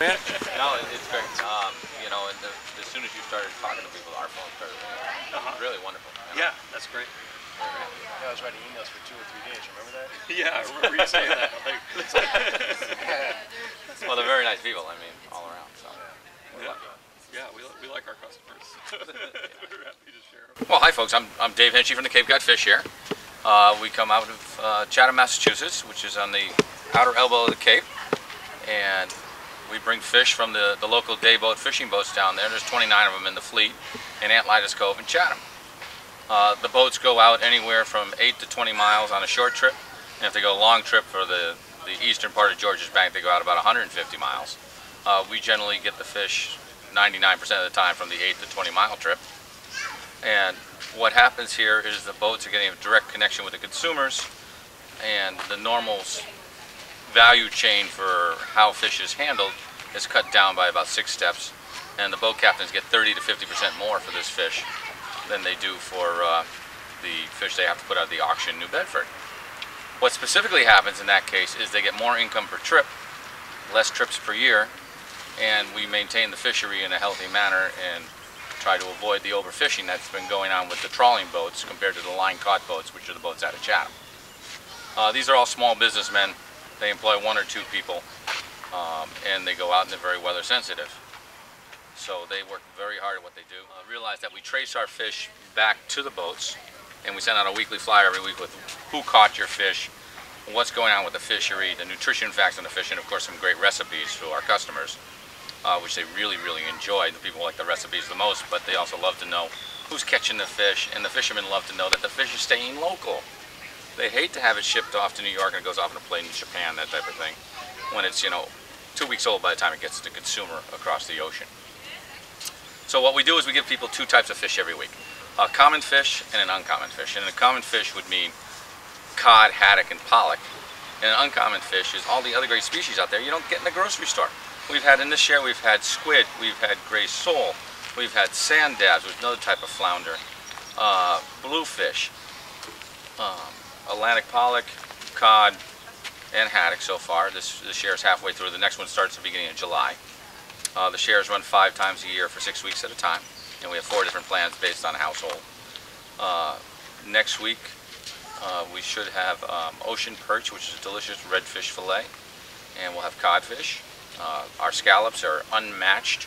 no, it- it's great. Um, you know, and the, as soon as you started talking to people, our phone started ringing. Uh-huh. Really wonderful. you know? Yeah, that's great. Yeah, I was writing emails for two or three days. Remember that? Yeah, I remember you saying that. Like, Well, they're very nice people. I mean, all around. So. yeah, yeah, we, we like our customers. We're happy to share 'em. Well, hi folks. I'm, I'm Dave Henchy from the Cape Cod Fish Share. Uh, we come out of uh, Chatham, Massachusetts, which is on the outer elbow of the Cape, and we bring fish from the, the local day boat fishing boats down there. There's 29 of them in the fleet in Aunt Lydia's Cove and Chatham. Uh, the boats go out anywhere from 8 to 20 miles on a short trip, and if they go a long trip for the, the eastern part of Georges Bank, they go out about 150 miles. Uh, we generally get the fish 99% of the time from the 8 to 20 mile trip. And what happens here is the boats are getting a direct connection with the consumers and the normal s- value chain for how fish is handled is cut down by about six steps and the boat captains get 30 to 50 percent more for this fish than they do for uh, the fish they have to put out of the auction in New Bedford. What specifically happens in that case is they get more income per trip, less trips per year, and we maintain the fishery in a healthy manner and try to avoid the overfishing that's been going on with the trawling boats compared to the line caught boats, which are the boats out of Chatham. Uh, these are all small businessmen. They employ one or two people, um, and they go out and they're very weather sensitive. So they work very hard at what they do. Uh, realize that we trace our fish back to the boats, and we send out a weekly flyer every week with who caught your fish, what's going on with the fishery, the nutrition facts on the fish, and of course some great recipes to our customers uh, which they really, really enjoy. The people like the recipes the most, but they also love to know who's catching the fish, and the fishermen love to know that the fish is staying local. They hate to have it shipped off to New York and it goes off in a plane to Japan, that type of thing, when it's, you know, two weeks old by the time it gets to the consumer across the ocean. So what we do is we give people two types of fish every week. A common fish and an uncommon fish. And a common fish would mean cod, haddock, and pollock. And an uncommon fish is all the other great species out there you don't get in the grocery store. We've had in this year, we've had squid, we've had gray sole, we've had sand dabs, which is another type of flounder, uh, bluefish, um, Atlantic pollock, cod, and haddock so far. This, this year is halfway through. The next one starts at the beginning of July. Uh, the shares run five times a year for six weeks at a time, and we have four different plans based on household. Uh, next week, uh, we should have um, ocean perch, which is a delicious redfish fillet, and we'll have codfish. Uh, our scallops are unmatched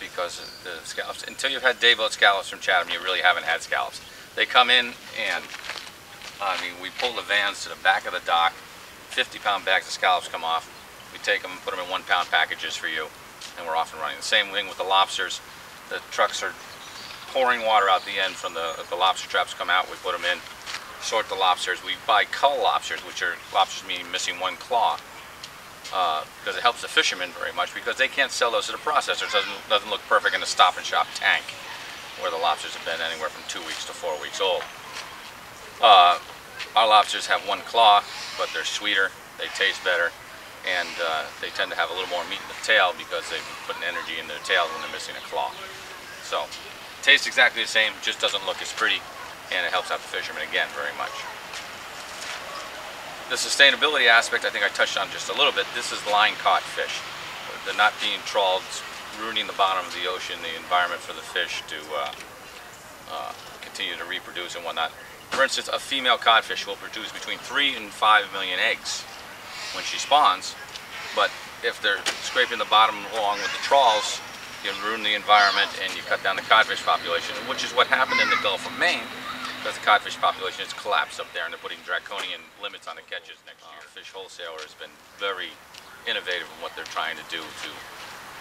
because the scallops, until you've had day boat scallops from Chatham, you really haven't had scallops. They come in and, I mean, we pull the vans to the back of the dock, 50 pound bags of scallops come off. We take them and put them in one pound packages for you, and we're off and running. The same thing with the lobsters. The trucks are pouring water out the end from the, the lobster traps come out, we put them in, sort the lobsters. We buy cull lobsters, which are lobsters meaning missing one claw uh, because it helps the fishermen very much because they can't sell those to the processors. It doesn't, doesn't look perfect in a stop and shop tank where the lobsters have been anywhere from two weeks to four weeks old. Uh, our lobsters have one claw, but they're sweeter, they taste better, and uh, they tend to have a little more meat in the tail because they put an energy in their tail when they're missing a claw. So, tastes exactly the same, just doesn't look as pretty, and it helps out the fishermen again very much. The sustainability aspect, I think I touched on just a little bit. This is line caught fish. They're not being trawled, ruining the bottom of the ocean, the environment for the fish to uh, uh, continue to reproduce and whatnot. For instance, a female codfish will produce between three and five million eggs when she spawns, but if they're scraping the bottom along with the trawls, you ruin the environment and you cut down the codfish population, which is what happened in the Gulf of Maine, because the codfish population has collapsed up there and they're putting draconian limits on the catches next year. Oh. Fish Wholesaler has been very innovative in what they're trying to do to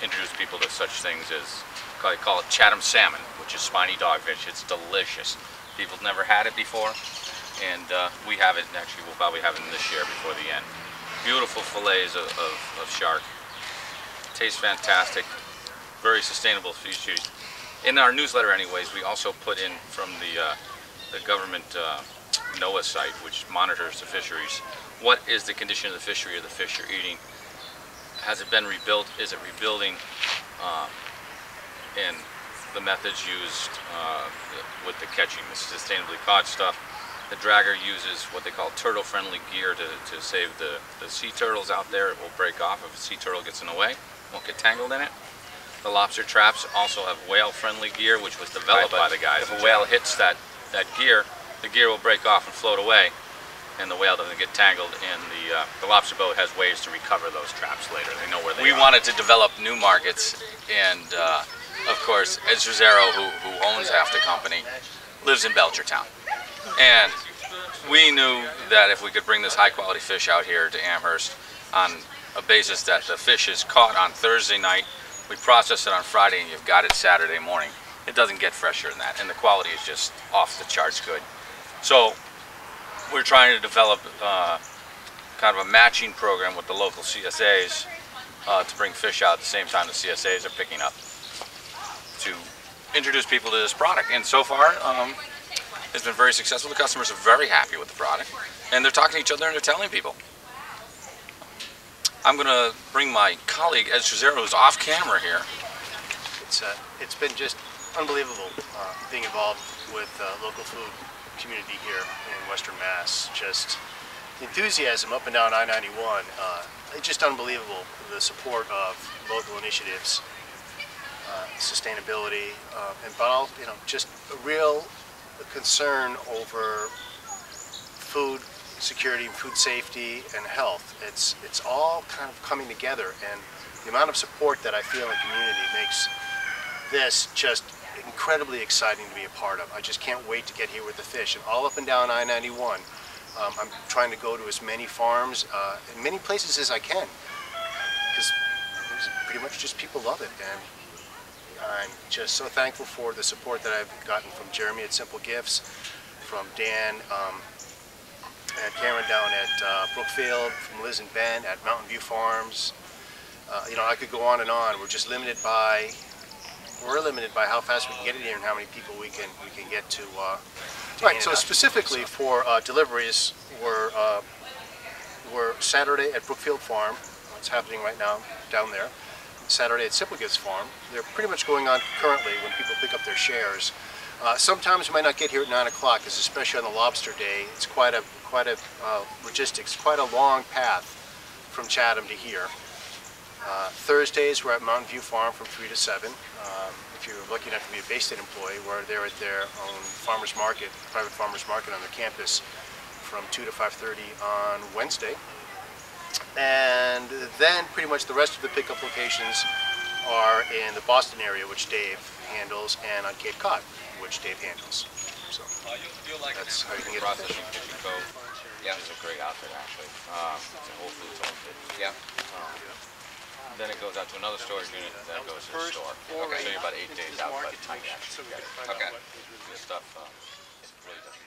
introduce people to such things as, they call it Chatham salmon, which is spiny dogfish. It's delicious. People never had it before, and uh, we have it, actually we'll probably have it this year before the end. Beautiful fillets of, of, of shark. Tastes fantastic. Very sustainable species. In our newsletter anyways, we also put in from the, uh, the government uh, NOAA site, which monitors the fisheries, what is the condition of the fishery or the fish you're eating? Has it been rebuilt? Is it rebuilding? Uh, and the methods used uh, with the catching, the sustainably caught stuff. The dragger uses what they call turtle-friendly gear to, to save the, the sea turtles out there. It will break off if a sea turtle gets in the way. won't get tangled in it. The lobster traps also have whale-friendly gear, which was developed by the guys. If a whale hits that, that gear, the gear will break off and float away, and the whale doesn't get tangled. And the, uh, the lobster boat has ways to recover those traps later. They know where they we are. We wanted to develop new markets, and uh, of course, Ed Cerzero, who, who owns half the company, lives in Belchertown. And we knew that if we could bring this high quality fish out here to Amherst on a basis that the fish is caught on Thursday night, we process it on Friday, and you've got it Saturday morning. It doesn't get fresher than that, and the quality is just off the charts good. So we're trying to develop uh, kind of a matching program with the local CSAs uh, to bring fish out at the same time the CSAs are picking up to introduce people to this product. And so far, um, it's been very successful. The customers are very happy with the product, and they're talking to each other and they're telling people. I'm going to bring my colleague Ed Cerzero, who's off camera here. It's uh, it's been just unbelievable uh, being involved with uh, local food community here in Western Mass. Just the enthusiasm up and down I-91. Uh, it's just unbelievable. The support of local initiatives, sustainability, uh, and but all you know, just a real concern over food security, food safety, and health. It's it's all kind of coming together, and the amount of support that I feel in the community makes this just incredibly exciting to be a part of. I just can't wait to get here with the fish, and all up and down I-91. Um, I'm trying to go to as many farms, uh, in many places as I can, because pretty much just people love it, and I'm just so thankful for the support that I've gotten from Jeremy at Simple Gifts, from Dan. Um, and Cameron down at uh, Brookfield, from Liz and Ben at Mountain View Farms. Uh, you know, I could go on and on. We're just limited by, we're limited by how fast we can get it here and how many people we can we can get to. Uh, to right. So specifically for uh, deliveries, we're uh, we're Saturday at Brookfield Farm. It's happening right now down there. Saturday at Simple Gifts Farm. They're pretty much going on currently when people pick up their shares. Uh, sometimes we might not get here at 9 o'clock, especially on the lobster day, it's quite a quite a uh, logistics, quite a long path from Chatham to here. Uh, Thursdays we're at Mountain View Farm from 3 to 7. Um, if you're lucky enough to be a Baystate employee, we're there at their own farmers market, private farmers market on their campus from 2 to 5.30 on Wednesday. And then pretty much the rest of the pickup locations are in the Boston area, which Dave handles, and on Cape Cod which Dave handles. So that's how you can get processing Kitchen Cove. Yeah, it's a great outfit actually. Um, it's a Whole Foods outfit. Yeah. Um, then it goes out to another storage unit, then it goes to the store. Okay. So you're about eight days out by the time you actually get it. Okay. This stuff, um, it really doesn't get fresh.